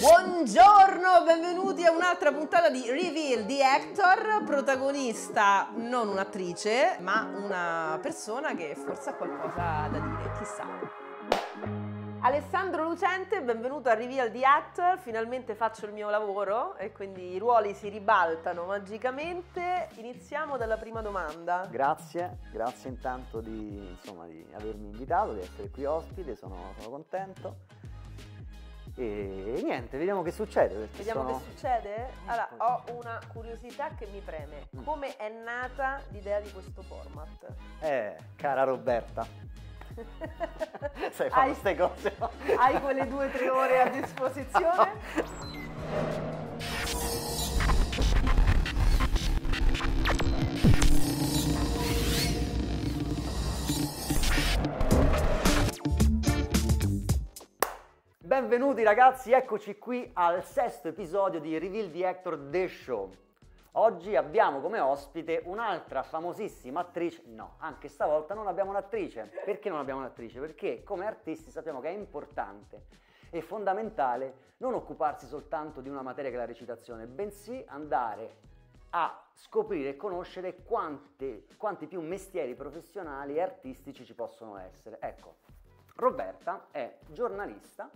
Buongiorno, benvenuti a un'altra puntata di Reveal di Hector, protagonista non un'attrice, ma una persona che forse ha qualcosa da dire, chissà. Alessandro Lucente, benvenuto a Reveal di Hector, finalmente faccio il mio lavoro e quindi i ruoli si ribaltano magicamente. Iniziamo dalla prima domanda. Grazie, grazie intanto di, insomma, di avermi invitato, di essere qui ospite, sono, sono contento. E niente, vediamo che succede. Vediamo sono- che succede? Allora, ho una curiosità che mi preme. Mm. Come è nata l'idea di questo format? Eh, cara Roberta, sai fare queste cose. Hai quelle due o tre ore a disposizione? Benvenuti ragazzi, eccoci qui al sesto episodio di Reveal di Hector The Show. Oggi abbiamo come ospite un'altra famosissima attrice, no, anche stavolta non abbiamo un'attrice. Perché non abbiamo un'attrice? Perché come artisti sappiamo che è importante e fondamentale non occuparsi soltanto di una materia che è la recitazione, bensì andare a scoprire e conoscere quante- quanti più mestieri professionali e artistici ci possono essere. Ecco, Roberta è giornalista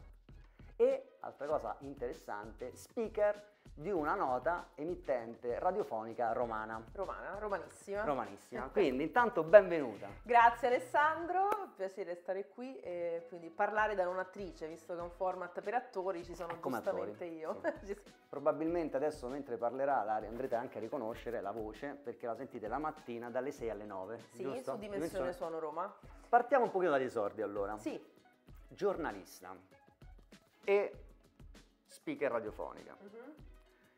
e, altra cosa interessante, speaker di una nota emittente radiofonica romana. Romana, romanissima. Romanissima. Quindi intanto benvenuta. Grazie Alessandro, piacere stare qui e quindi parlare da non attrice, visto che è un format per attori, ci sono Eh, come giustamente attori, io. sì. Probabilmente adesso mentre parlerà la andrete anche a riconoscere la voce perché la sentite la mattina dalle 6 alle 9. sì, giusto? su Dimensione Suono Roma. Partiamo un pochino dagli esordi allora. Sì, Giornalista e speaker radiofonica. mhm.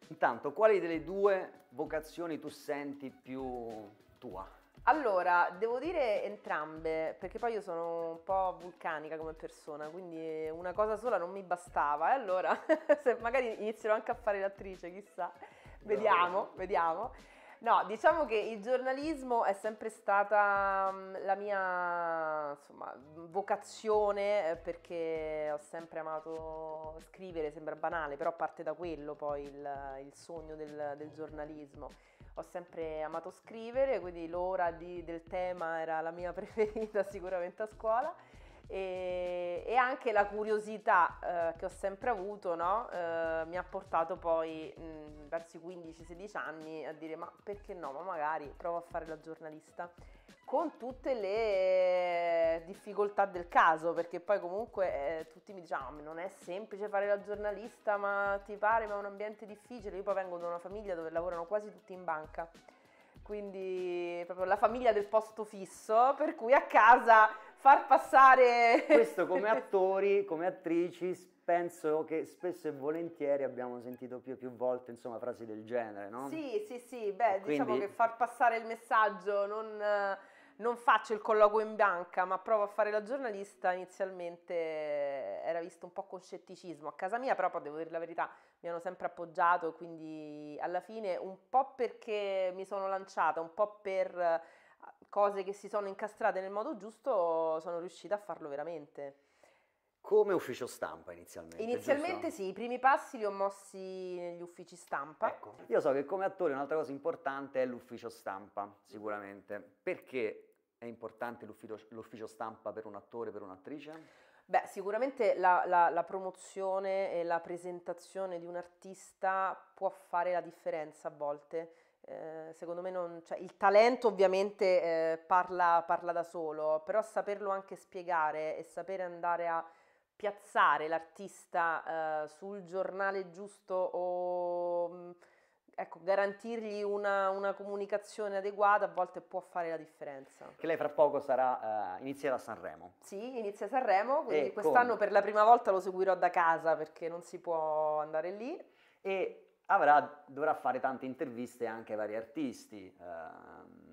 Intanto, quali delle due vocazioni tu senti più tua? Allora, devo dire entrambe, perché poi io sono un po' vulcanica come persona, quindi una cosa sola non mi bastava. E allora, se magari inizierò anche a fare l'attrice, chissà. Vediamo, vediamo. No, diciamo che il giornalismo è sempre stata mm, la mia insomma, vocazione eh, perché ho sempre amato scrivere, sembra banale, però parte da quello poi il, il sogno del- del giornalismo. Ho sempre amato scrivere, quindi l'ora di- del tema era la mia preferita sicuramente a scuola e, e anche la curiosità eh, che ho sempre avuto no? Eh, mi ha portato poi mh, verso i 15-16 anni a dire ma perché no, ma magari provo a fare la giornalista con tutte le difficoltà del caso, perché poi comunque eh, tutti mi dicevano "Ah, non è semplice fare la giornalista, ma ti pare, ma è un ambiente difficile. Io poi vengo da una famiglia dove lavorano quasi tutti in banca, quindi proprio la famiglia del posto fisso, per cui a casa far passare... Questo come attori, come attrici, penso che spesso e volentieri abbiamo sentito più e più volte insomma frasi del genere, no? Sì, sì, sì, beh, Quindi- diciamo che far passare il messaggio, non, non faccio il colloquio in banca, ma provo a fare la giornalista, inizialmente era visto un po' con scetticismo a casa mia, però poi devo dire la verità, mi hanno sempre appoggiato, quindi alla fine un po' perché mi sono lanciata, un po' per cose che si sono incastrate nel modo giusto, sono riuscita a farlo veramente. Come ufficio stampa inizialmente. Inizialmente giusto? sì, i primi passi li ho mossi negli uffici stampa. Ecco, io so che come attore un'altra cosa importante è l'ufficio stampa, sicuramente. Perché è importante l'ufficio, l'ufficio stampa per un attore, per un'attrice? Beh, sicuramente la, la- la promozione e la presentazione di un artista può fare la differenza a volte. Eh, secondo me non, cioè, il talento ovviamente eh, parla, parla da solo, però saperlo anche spiegare e sapere andare a piazzare l'artista eh, sul giornale giusto o mh, ecco, garantirgli una, una comunicazione adeguata a volte può fare la differenza. Che lei fra poco sarà, eh, inizierà a Sanremo. Sì, inizia Sanremo, quindi E quest'anno come? per la prima volta lo seguirò da casa perché non si può andare lì. E avrà- dovrà fare tante interviste anche ai vari artisti. ehm,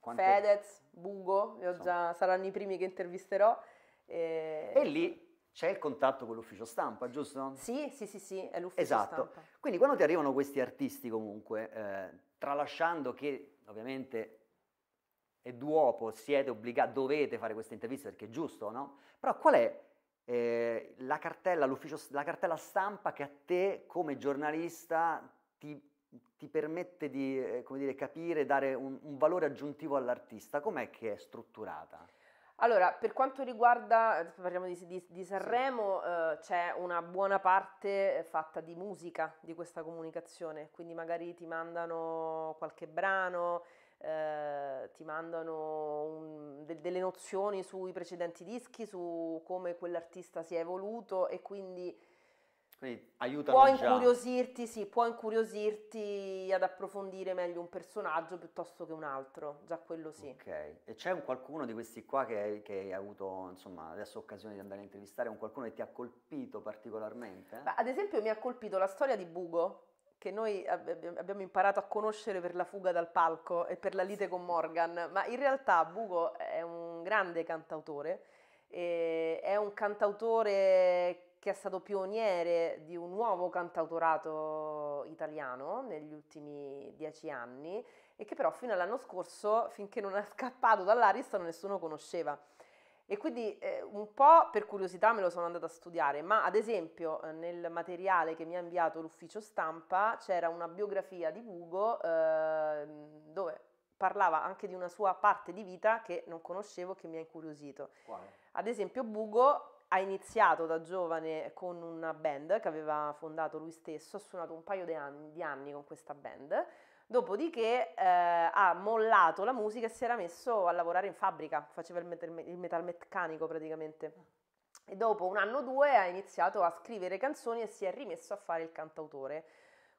quante- Fedez, Bugo, già- saranno i primi che intervisterò. E, E lì c'è il contatto con l'ufficio stampa, giusto? Sì, sì, sì, sì, è l'ufficio Esatto. stampa. Quindi quando ti arrivano questi artisti comunque, eh, tralasciando che ovviamente è duopo, siete obbligati, dovete fare queste interviste perché è giusto, no? Però qual è eh, la, cartella, la cartella stampa che a te come giornalista ti, ti permette di eh, dire, capire, dare un, un valore aggiuntivo all'artista, com'è che è strutturata? Allora, per quanto riguarda, parliamo di, di, di Sanremo, sì. eh, c'è una buona parte fatta di musica di questa comunicazione, quindi magari ti mandano qualche brano, eh, ti mandano un, de, delle nozioni sui precedenti dischi, su come quell'artista si è evoluto e quindi quindi aiutano può incuriosirti, sì, può incuriosirti ad approfondire meglio un personaggio piuttosto che un altro, già quello sì. Ok, e c'è un qualcuno di questi qua che, hai, che hai avuto, insomma, adesso occasione di andare a intervistare, un qualcuno che ti ha colpito particolarmente? Beh, ad esempio mi ha colpito la storia di Bugo, che noi abbiamo imparato a conoscere per la fuga dal palco e per la lite con Morgan, ma in realtà Bugo è un grande cantautore, è un cantautore che è stato pioniere di un nuovo cantautorato italiano negli ultimi dieci anni e che però fino all'anno scorso, finché non è scappato dall'Ariston, nessuno conosceva. E quindi eh, un po' per curiosità me lo sono andata a studiare, ma ad esempio eh, nel materiale che mi ha inviato l'ufficio stampa c'era una biografia di Bugo eh, dove parlava anche di una sua parte di vita che non conoscevo e che mi ha incuriosito. Quale? Ad esempio Bugo ha iniziato da giovane con una band che aveva fondato lui stesso, ha suonato un paio di anni, di anni con questa band, dopodiché eh, ha mollato la musica e si era messo a lavorare in fabbrica, faceva il, metal, il metalmeccanico praticamente. E dopo un anno o due ha iniziato a scrivere canzoni e si è rimesso a fare il cantautore.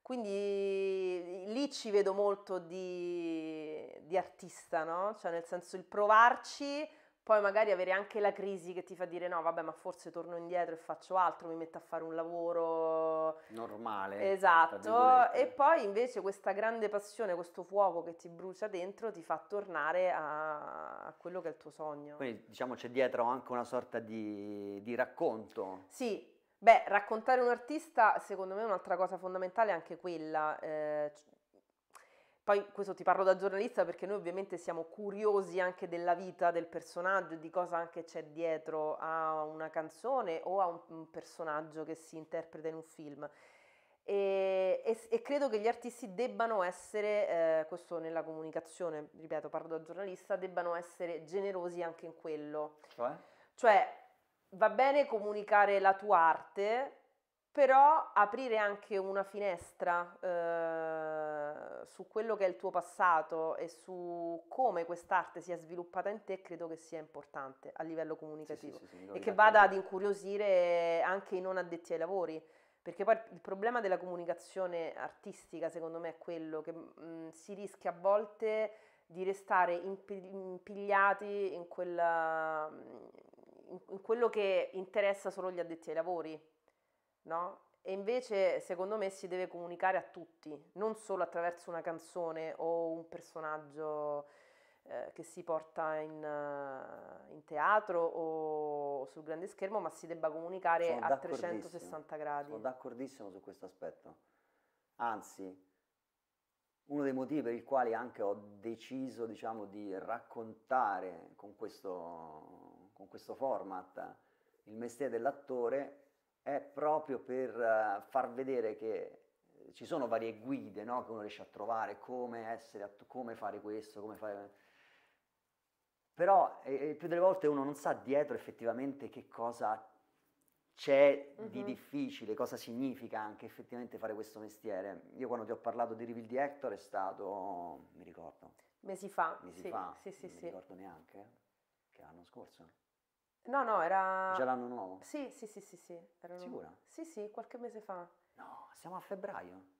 Quindi lì ci vedo molto di, di artista, no? Cioè nel senso il provarci poi magari avere anche la crisi che ti fa dire no, vabbè, ma forse torno indietro e faccio altro, mi metto a fare un lavoro normale. Esatto, e poi invece questa grande passione, questo fuoco che ti brucia dentro ti fa tornare a, a quello che è il tuo sogno. Quindi diciamo c'è dietro anche una sorta di, di racconto. Sì, Beh, raccontare un artista, secondo me, è un'altra cosa fondamentale anche quella. Eh, poi questo ti parlo da giornalista perché noi ovviamente siamo curiosi anche della vita del personaggio, di cosa anche c'è dietro a una canzone o a un, personaggio che si interpreta in un film. E, e, e credo che gli artisti debbano essere, eh, questo nella comunicazione, ripeto, parlo da giornalista, debbano essere generosi anche in quello. Cioè? Cioè, va bene comunicare la tua arte, però aprire anche una finestra eh, su quello che è il tuo passato e su come quest'arte si è sviluppata in te credo che sia importante a livello comunicativo sì, sì, sì, e che vada ad incuriosire anche i non addetti ai lavori. Perché poi il problema della comunicazione artistica, secondo me, è quello che mh, mm, si rischia a volte di restare impigliati in, quella, in quello che interessa solo gli addetti ai lavori no? E invece secondo me si deve comunicare a tutti, non solo attraverso una canzone o un personaggio eh, che si porta in, uh, in, teatro o sul grande schermo, ma si debba comunicare Sono a 360 gradi. Sono d'accordissimo su questo aspetto. Anzi, uno dei motivi per i quali anche ho deciso diciamo, di raccontare con questo, con questo format il mestiere dell'attore è proprio per uh, far vedere che ci sono varie guide no? che uno riesce a trovare, come, essere, come fare questo, come fare... Però eh, più delle volte uno non sa dietro effettivamente che cosa c'è uh-huh. di difficile, cosa significa anche effettivamente fare questo mestiere. Io quando ti ho parlato di Reveal di Hector è stato, mi ricordo, mesi fa, mesi sì, fa, sì, sì, non sì. mi ricordo neanche, che l'anno scorso. No, no, era... Già l'anno nuovo? Sì, sì, sì, sì, sì. Erano... Sicura? Sì, sì, qualche mese fa. No, siamo a febbraio.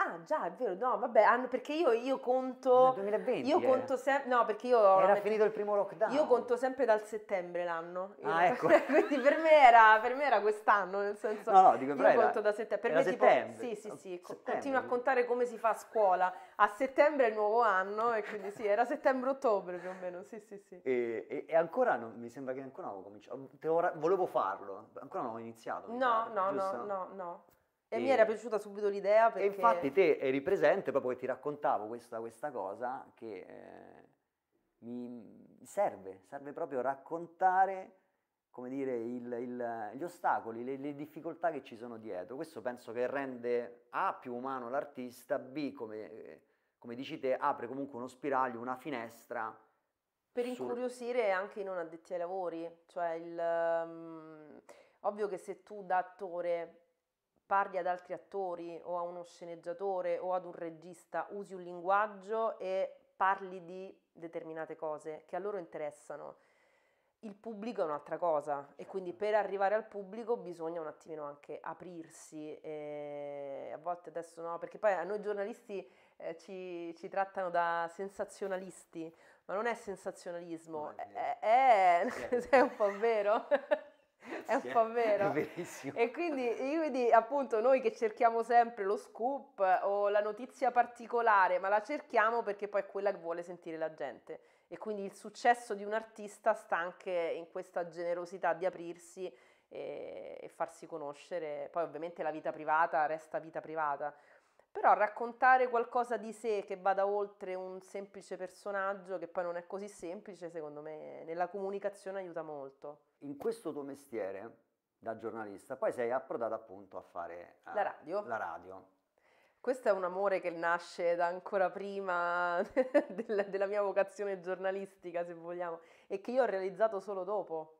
Ah, già, è vero, no, vabbè, perché io, io conto... Nel 2020 Io era. conto sempre... No, perché io... Era finito il primo lockdown. Io conto sempre dal settembre l'anno. Io, Ah, ecco. quindi per me, era, per me era quest'anno, nel senso... No, no, dico, però Io era- conto da settembre. Per me tipo... settembre. Sì, sì, sì, co- Settembre. continuo a contare come si fa a scuola. A settembre è il nuovo anno e quindi sì, era settembre-ottobre più o meno, sì, sì, sì. E, e- e ancora non, mi sembra che ancora non ho cominciato. Ora- volevo farlo, ancora non ho iniziato. No, pare, no, no, giusto? no, no. E, E- mi era piaciuta subito l'idea perché... E infatti te eri presente proprio che ti raccontavo questa, questa cosa che eh, mi serve, serve proprio raccontare come dire, il, il, gli ostacoli, le, le, difficoltà che ci sono dietro. Questo penso che rende A più umano l'artista, B, come, come dici te, apre comunque uno spiraglio, una finestra. Per incuriosire sul... anche i non addetti ai lavori, cioè il, um, ovvio che se tu da attore parli ad altri attori o a uno sceneggiatore o ad un regista, usi un linguaggio e parli di determinate cose che a loro interessano. Il pubblico è un'altra cosa e quindi per arrivare al pubblico bisogna un attimino anche aprirsi a volte adesso no, perché poi a noi giornalisti eh, ci, ci, trattano da sensazionalisti, ma non è sensazionalismo, è, è, è, è un po' vero. è un po' vero. E quindi, quindi, appunto noi che cerchiamo sempre lo scoop o la notizia particolare, ma la cerchiamo perché poi è quella che vuole sentire la gente e quindi il successo di un artista sta anche in questa generosità di aprirsi e, e farsi conoscere. Poi ovviamente la vita privata resta vita privata, però raccontare qualcosa di sé che vada oltre un semplice personaggio, che poi non è così semplice, secondo me nella comunicazione aiuta molto. In questo tuo mestiere da giornalista, poi sei approdato appunto a fare uh, la radio. La radio. Questo è un amore che nasce da ancora prima della, della mia vocazione giornalistica, se vogliamo, e che io ho realizzato solo dopo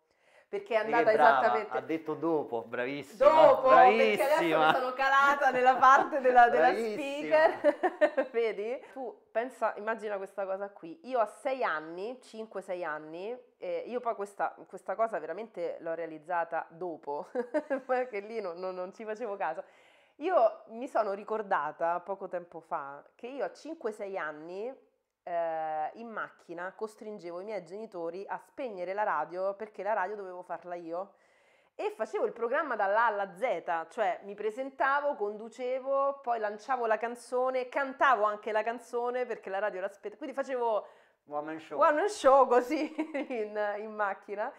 perché è andata esattamente. Ha detto dopo, bravissima. Dopo, bravissima. perché adesso mi sono calata nella parte della, della speaker. Vedi? Tu pensa, immagina questa cosa qui. Io a sei anni, 5-6 anni, eh, io poi questa, questa, cosa veramente l'ho realizzata dopo, perché lì non, non, non ci facevo caso. Io mi sono ricordata poco tempo fa che io a 5-6 anni eh, in macchina costringevo i miei genitori a spegnere la radio perché la radio dovevo farla io. E facevo il programma dall'A alla Z, cioè mi presentavo, conducevo, poi lanciavo la canzone, cantavo anche la canzone perché la radio l'aspetta, quindi facevo one man show, one man show così in, in macchina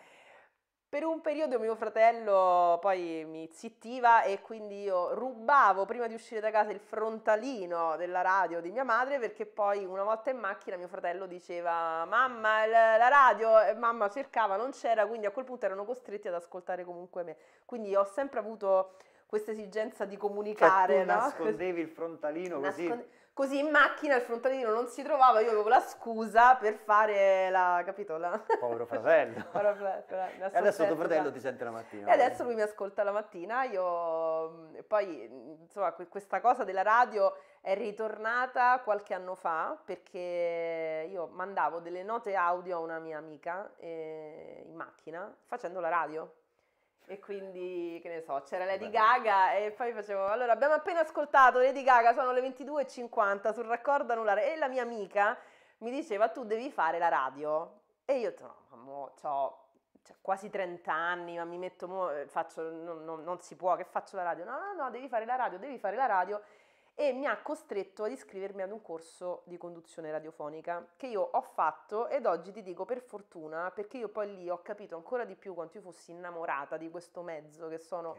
per un periodo mio fratello poi mi zittiva e quindi io rubavo prima di uscire da casa il frontalino della radio di mia madre perché poi una volta in macchina mio fratello diceva mamma la radio e mamma cercava non c'era quindi a quel punto erano costretti ad ascoltare comunque me quindi ho sempre avuto questa esigenza di comunicare cioè, tu no? nascondevi il frontalino Nasconde- Così in macchina il frontalino non si trovava, io avevo la scusa per fare la, capito? La... Povero fratello. e adesso tuo fratello ti sente la mattina. E adesso lui mi ascolta la mattina, io poi insomma questa cosa della radio è ritornata qualche anno fa perché io mandavo delle note audio a una mia amica eh, in macchina facendo la radio e quindi, che ne so, c'era Lady Gaga e poi facevo, allora abbiamo appena ascoltato Lady Gaga, sono le 22.50 sul raccordo anulare e la mia amica mi diceva tu devi fare la radio e io no, ho quasi 30 anni, ma mi metto, mo, faccio, non, non, non si può, che faccio la radio? No, no, no, devi fare la radio, devi fare la radio e mi ha costretto ad iscrivermi ad un corso di conduzione radiofonica che io ho fatto ed oggi ti dico per fortuna perché io poi lì ho capito ancora di più quanto io fossi innamorata di questo mezzo che sono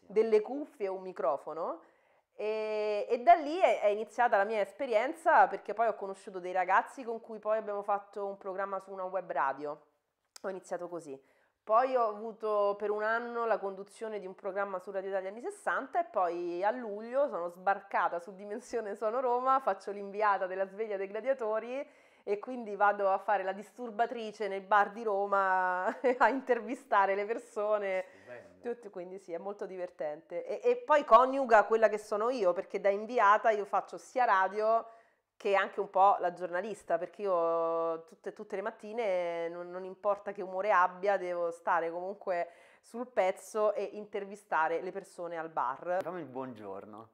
delle cuffie e un microfono e, e, da lì è, è, iniziata la mia esperienza perché poi ho conosciuto dei ragazzi con cui poi abbiamo fatto un programma su una web radio. Ho iniziato così. Poi ho avuto per un anno la conduzione di un programma su Radio Italia anni 60 e poi a luglio sono sbarcata su Dimensione Sono Roma, faccio l'inviata della sveglia dei gladiatori e quindi vado a fare la disturbatrice nei bar di Roma a intervistare le persone. Tutto, quindi sì, è molto divertente. E, e poi coniuga quella che sono io, perché da inviata io faccio sia radio che è anche un po' la giornalista, perché io tutte, tutte le mattine, non, non, importa che umore abbia, devo stare comunque sul pezzo e intervistare le persone al bar. Fammi il buongiorno.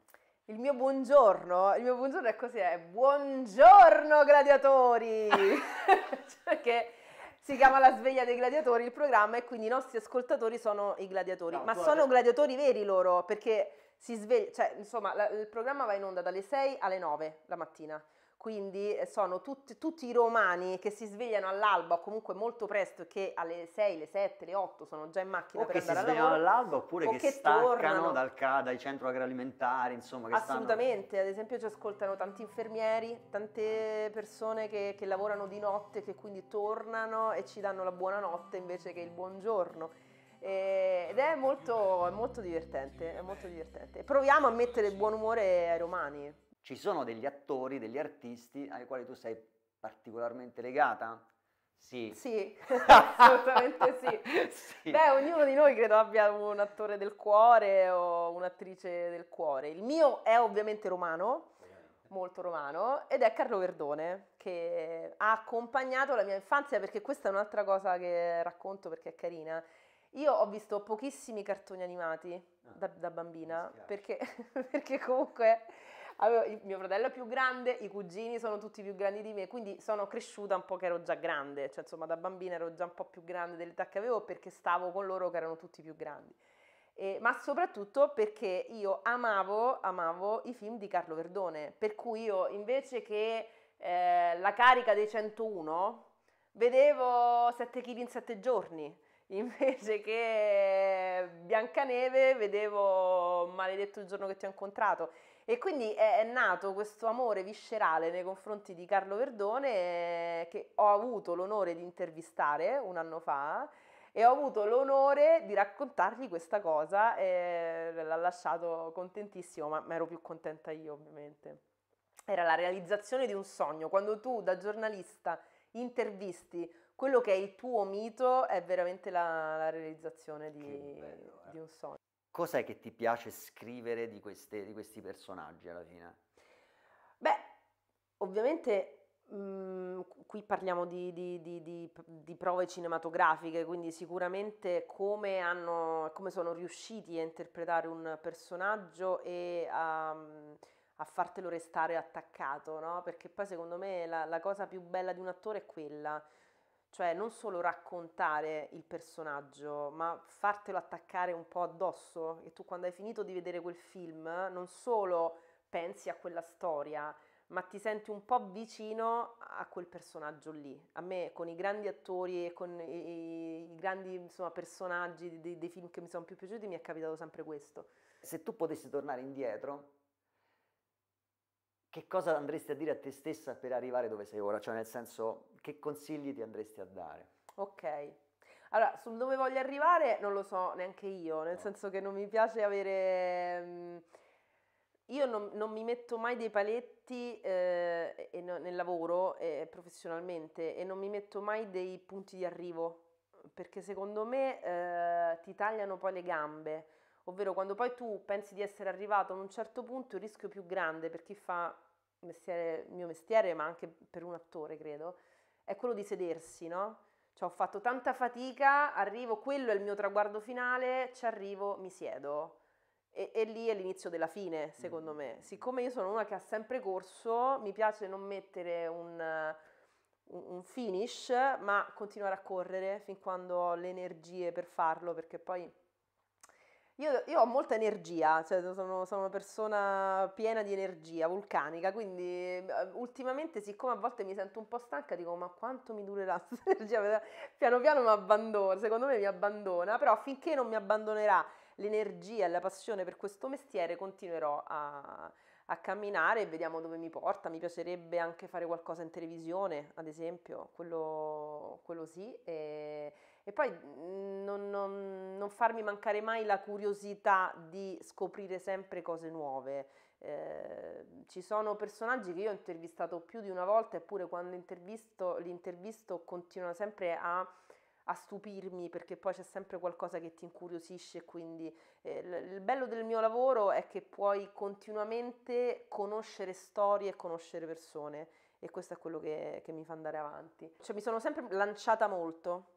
Il mio buongiorno, il mio buongiorno è così, è buongiorno gladiatori! cioè che si chiama La sveglia dei gladiatori il programma e quindi i nostri ascoltatori sono i gladiatori, no, ma sono adesso... gladiatori veri loro perché si sveglia, cioè insomma la, il programma va in onda dalle 6 alle 9 la mattina quindi eh, sono tutti, tutti, i romani che si svegliano all'alba o comunque molto presto che alle 6, le 7, le 8 sono già in macchina o per andare al lavoro. O che si svegliano all'alba oppure che, che staccano dal, dai centri agroalimentari, insomma. Assolutamente, stanno... ad esempio ci ascoltano tanti infermieri, tante persone che, che lavorano di notte che quindi tornano e ci danno la buonanotte invece che il buongiorno E- ed è molto, è molto divertente, è molto divertente. Proviamo a mettere buon umore ai romani. Ci sono degli attori, degli artisti ai quali tu sei particolarmente legata? Sì. Sì, assolutamente sì. Sì. Beh, ognuno di noi credo abbia un attore del cuore o un'attrice del cuore. Il mio è ovviamente romano, molto romano, ed è Carlo Verdone, che ha accompagnato la mia infanzia, perché questa è un'altra cosa che racconto perché è carina. Io ho visto pochissimi cartoni animati da, da bambina, perché, perché comunque mio fratello è più grande, i cugini sono tutti più grandi di me, quindi sono cresciuta un po' che ero già grande, cioè insomma da bambina ero già un po' più grande dell'età che avevo perché stavo con loro che erano tutti più grandi. E- ma soprattutto perché io amavo, amavo i film di Carlo Verdone, per cui io invece che eh, la carica dei 101 vedevo 7 kg in 7 giorni, invece che Biancaneve vedevo Maledetto il giorno che ti ho incontrato. E quindi è, è nato questo amore viscerale nei confronti di Carlo Verdone eh, che ho avuto l'onore di intervistare un anno fa e ho avuto l'onore di raccontargli questa cosa e l'ha lasciato contentissimo, ma, ero più contenta io ovviamente. Era la realizzazione di un sogno. Quando tu da giornalista intervisti quello che è il tuo mito, è veramente la, la realizzazione di, bello, eh. di un sogno. Cos'è che ti piace scrivere di, queste- di questi personaggi alla fine? Beh, ovviamente mh, qui parliamo di, di- di- di- prove cinematografiche, quindi sicuramente come hanno, come sono riusciti a interpretare un personaggio e a, a fartelo restare attaccato, no? Perché poi secondo me la, la cosa più bella di un attore è quella, cioè non solo raccontare il personaggio, ma fartelo attaccare un po' addosso, e tu quando hai finito di vedere quel film non solo pensi a quella storia, ma ti senti un po' vicino a quel personaggio lì. A me con i grandi attori e con i, i grandi insomma, personaggi dei, dei film che mi sono più piaciuti mi è capitato sempre questo. Se tu potessi tornare indietro, che cosa andresti a dire a te stessa per arrivare dove sei ora? Cioè nel senso, che consigli ti andresti a dare? Ok. Allora, sul dove voglio arrivare non lo so neanche io, nel No. senso che non mi piace avere... mm, Io non, non mi metto mai dei paletti eh, nel lavoro eh, professionalmente e non mi metto mai dei punti di arrivo, perché secondo me eh, ti tagliano poi le gambe. Ovvero quando poi tu pensi di essere arrivato a un certo punto, il rischio più grande per chi fa mestiere- mio mestiere, ma anche per un attore, credo, è quello di sedersi, no? Cioè ho fatto tanta fatica, arrivo, quello è il mio traguardo finale, ci arrivo, mi siedo. E, e lì è l'inizio della fine, secondo Mm. me. Siccome io sono una che ha sempre corso, mi piace non mettere un, un- un finish, ma continuare a correre fin quando ho le energie per farlo, perché poi io, io ho molta energia, cioè sono, sono una persona piena di energia, vulcanica, quindi eh, ultimamente siccome a volte mi sento un po' stanca dico ma quanto mi durerà questa energia? Piano piano mi abbandona, secondo me mi abbandona, però finché non mi abbandonerà l'energia e la passione per questo mestiere continuerò a, a camminare e vediamo dove mi porta. Mi piacerebbe anche fare qualcosa in televisione, ad esempio, quello, quello sì. E, e poi mm, non, non- non farmi mancare mai la curiosità di scoprire sempre cose nuove. Eh, ci sono personaggi che io ho intervistato più di una volta, eppure quando intervisto, li intervisto continuano sempre a, a stupirmi perché poi c'è sempre qualcosa che ti incuriosisce. Quindi eh, il bello del mio lavoro è che puoi continuamente conoscere storie e conoscere persone. E questo è quello che, che mi fa andare avanti. Cioè, mi sono sempre lanciata molto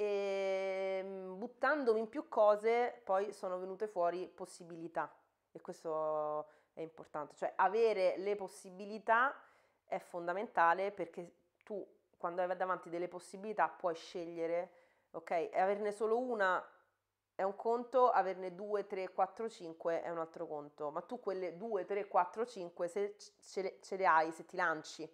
e mm, buttandomi in più cose poi sono venute fuori possibilità. E questo è importante, cioè avere le possibilità è fondamentale perché tu quando hai davanti delle possibilità puoi scegliere, ok? E averne solo una è un conto, averne due, tre, quattro, cinque è un altro conto, ma tu quelle due, tre, quattro, cinque se ce le, ce le hai, se ti lanci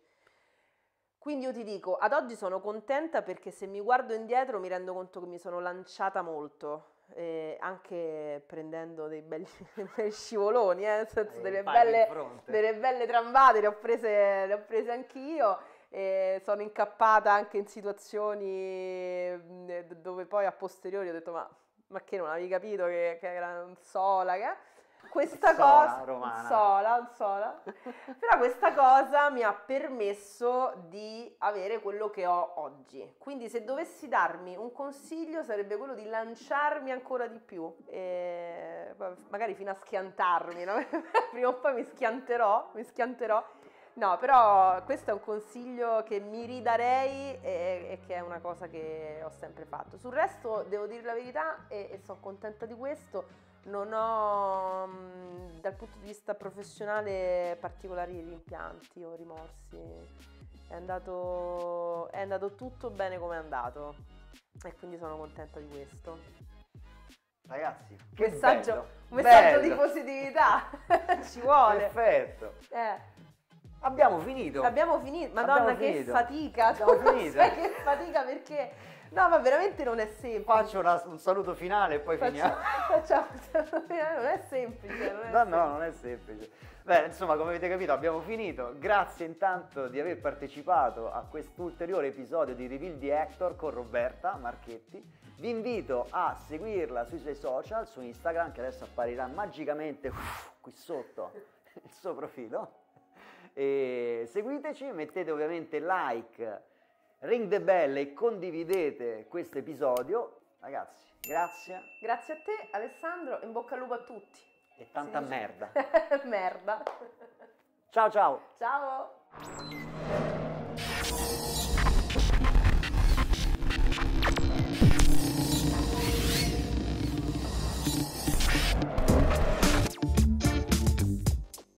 quindi io ti dico, ad oggi sono contenta perché se mi guardo indietro mi rendo conto che mi sono lanciata molto, eh, anche prendendo dei belli, dei belli scivoloni, eh, nel senso Hai delle belle, delle belle trambate, le ho prese, le ho prese anch'io. E sono incappata anche in situazioni dove poi a posteriori ho detto ma, ma che non avevi capito che, che era un sola, che questa Sola, cosa romana. sola, sola. però questa cosa mi ha permesso di avere quello che ho oggi. Quindi se dovessi darmi un consiglio sarebbe quello di lanciarmi ancora di più, e poi magari fino a schiantarmi, no? prima o poi mi schianterò, mi schianterò. No, però questo è un consiglio che mi ridarei e, e che è una cosa che ho sempre fatto. Sul resto devo dire la verità e, e sono contenta di questo non ho mh, dal punto di vista professionale particolari rimpianti o rimorsi. È andato, è andato tutto bene come è andato e quindi sono contenta di questo. Ragazzi, Messaggio, bello, un messaggio di bello. positività ci vuole. Perfetto. Eh, Abbiamo finito. abbiamo finito, madonna Abbiamo che finito. fatica, Abbiamo non finito. sai che fatica perché no ma veramente non è semplice. Faccio una- un saluto finale e poi finiamo. Facciamo, facciamo- non è semplice, non è No, no, semplice. non è semplice. Beh, insomma, come avete capito, abbiamo finito. Grazie intanto di aver partecipato a quest'ulteriore episodio di Reveal di Hector con Roberta Marchetti. Vi invito a seguirla sui suoi social, su Instagram, che adesso apparirà magicamente uff, qui sotto il suo profilo. E seguiteci, mettete ovviamente like, ring the bell e condividete questo episodio. Ragazzi, grazie. Grazie a te Alessandro, in bocca al lupo a tutti. E tanta sì. merda. merda. Ciao ciao. Ciao.